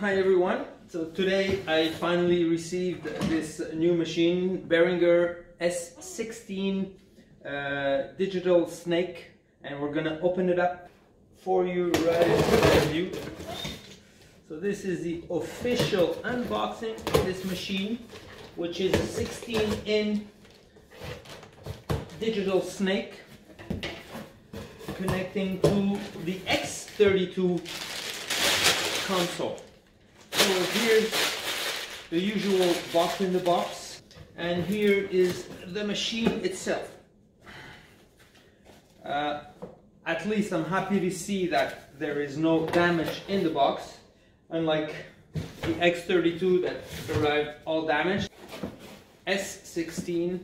Hi everyone. So today I finally received this new machine, Behringer S16 uh, digital snake and we're gonna open it up for you right in you. So this is the official unboxing of this machine which is a 16 in digital snake connecting to the X32 console. So here's the usual box in the box and here is the machine itself. Uh, at least I'm happy to see that there is no damage in the box unlike the X32 that arrived all damaged. S16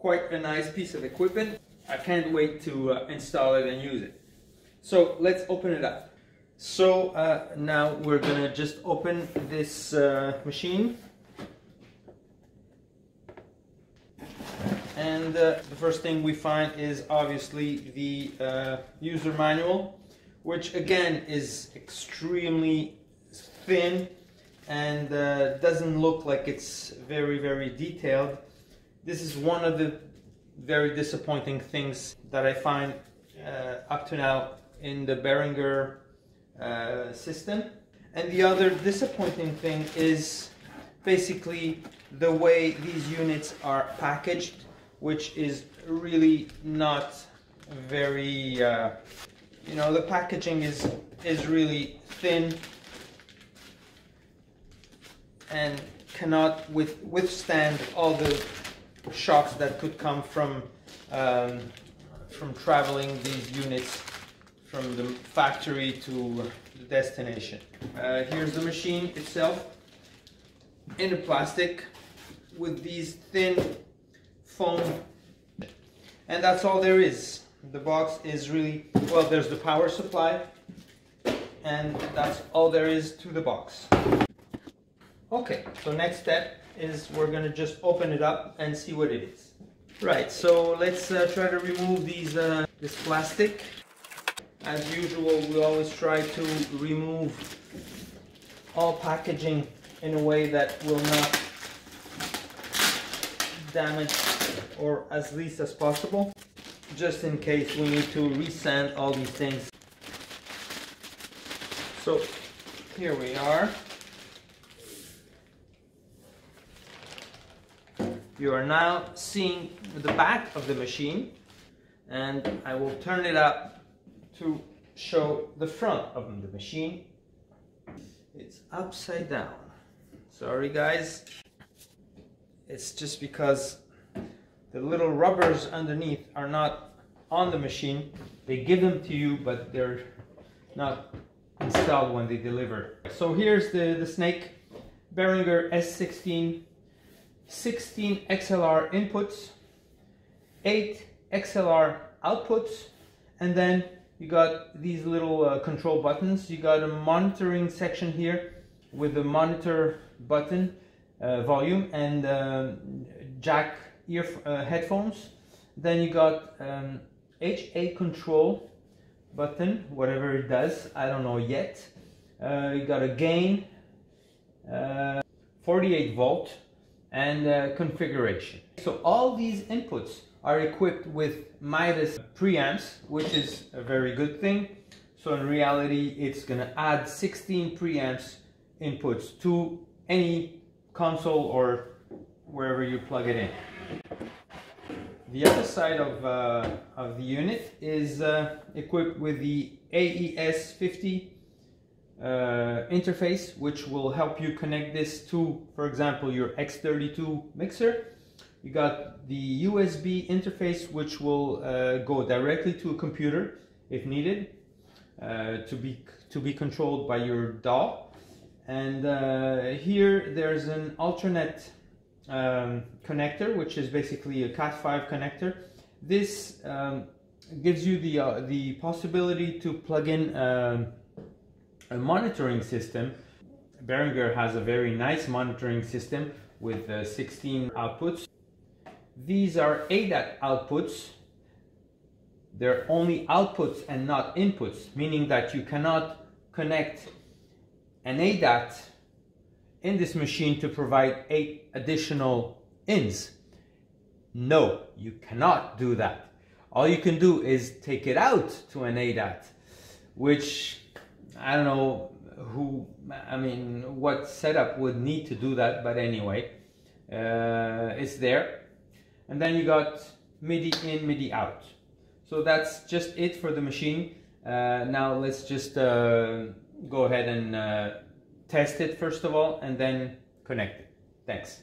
quite a nice piece of equipment. I can't wait to uh, install it and use it. So let's open it up. So uh, now we're gonna just open this uh, machine. And uh, the first thing we find is obviously the uh, user manual, which again is extremely thin and uh, doesn't look like it's very, very detailed. This is one of the very disappointing things that I find uh, up to now in the Behringer uh, system. And the other disappointing thing is basically the way these units are packaged, which is really not very, uh, you know, the packaging is, is really thin and cannot with, withstand all the shocks that could come from um, from traveling these units from the factory to the destination. Uh, here's the machine itself in the plastic with these thin foam and that's all there is. The box is really, well there's the power supply and that's all there is to the box. Okay, so next step is we're gonna just open it up and see what it is. Right, so let's uh, try to remove these uh, this plastic as usual, we always try to remove all packaging in a way that will not damage or as least as possible just in case we need to resand all these things. So here we are. You are now seeing the back of the machine and I will turn it up to show the front of the machine. It's upside down. Sorry guys. It's just because the little rubbers underneath are not on the machine. They give them to you, but they're not installed when they deliver. So here's the, the snake, Behringer S16, 16 XLR inputs, 8 XLR outputs, and then you got these little uh, control buttons. You got a monitoring section here with the monitor button, uh, volume and uh, jack ear uh, headphones. Then you got um, HA control button, whatever it does, I don't know yet. Uh, you got a gain, uh, 48 volt and configuration. So all these inputs are equipped with Midas preamps, which is a very good thing. So in reality, it's gonna add 16 preamps inputs to any console or wherever you plug it in. The other side of, uh, of the unit is uh, equipped with the AES50 uh, interface, which will help you connect this to, for example, your X32 mixer you got the USB interface, which will uh, go directly to a computer if needed uh, to be to be controlled by your DAW. And uh, here there's an alternate um, connector, which is basically a Cat5 connector. This um, gives you the uh, the possibility to plug in um, a monitoring system. Behringer has a very nice monitoring system with uh, 16 outputs. These are ADAT outputs. They're only outputs and not inputs, meaning that you cannot connect an ADAT in this machine to provide eight additional ins. No, you cannot do that. All you can do is take it out to an ADAT, which I don't know who, I mean, what setup would need to do that, but anyway, uh, it's there. And then you got MIDI in, MIDI out. So that's just it for the machine. Uh, now let's just uh, go ahead and uh, test it first of all and then connect it. Thanks.